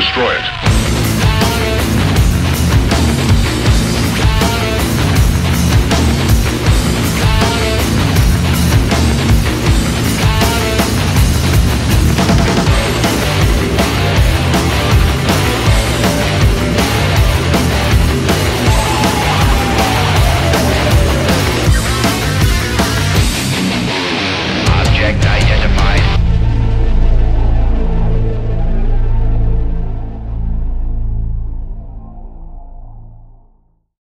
destroy it.